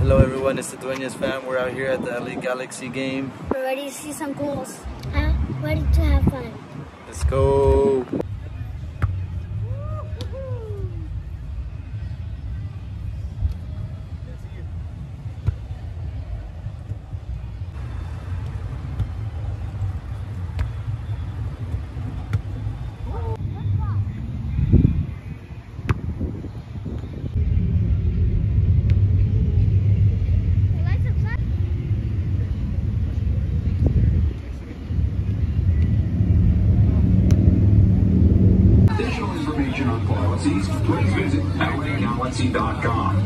Hello everyone, it's the Duenas fam. We're out here at the LA Galaxy game. We're ready to see some goals. I'm ready to have fun. Let's go. Please visit LAGalaxy.com.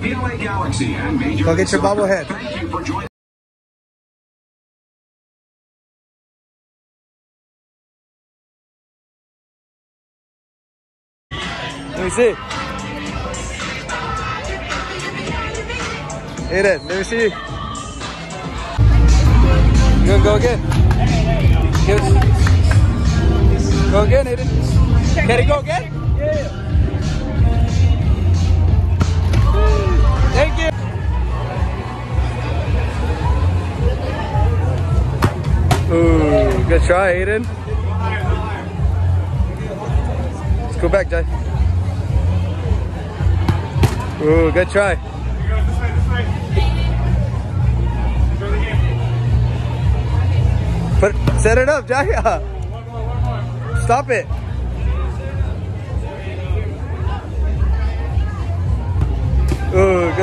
The LA Galaxy and Major Go get your bobblehead. Thank you for joining. Let me see. Aiden, let me see. You gonna go again? Give us- Go again, Aiden. Can he go again? Thank you. Ooh, good try, Aiden. Let's go back, Jay. Ooh, good try. Put, set it up, Jaya. Stop it.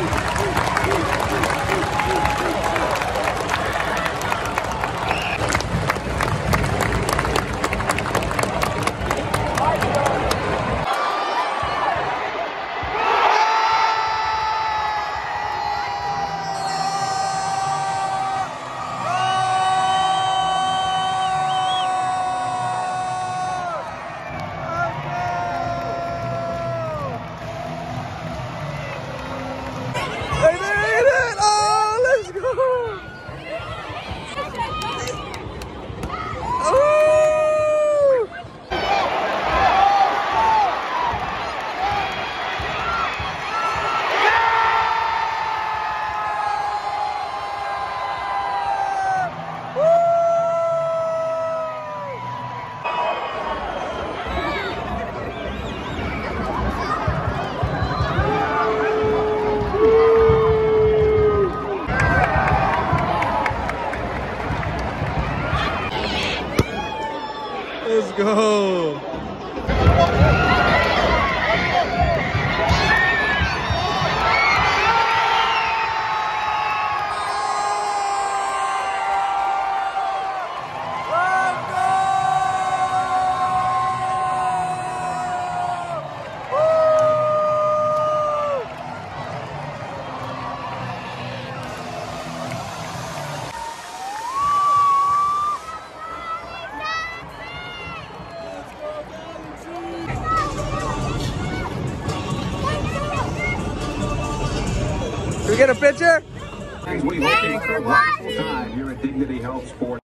Hey, Let's go. Get a picture? We hope you have a wonderful time here at Dignity Health Sports.